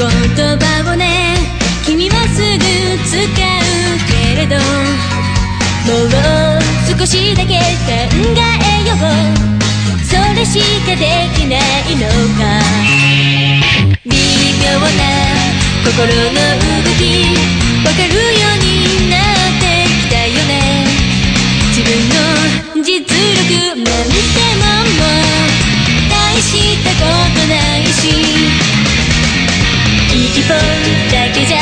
言葉をね君はすぐ使うけれどもう少しだけ考えよう。それしかできないのか。微妙な心の動き。だけじゃ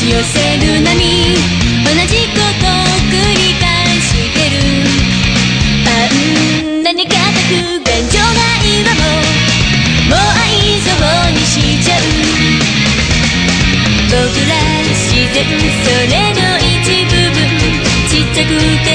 し寄せる波。同じこと繰り返してるあんなに固く頑丈な岩ももう愛想にしちゃう。僕ら自然それの一部分。ちっちゃくて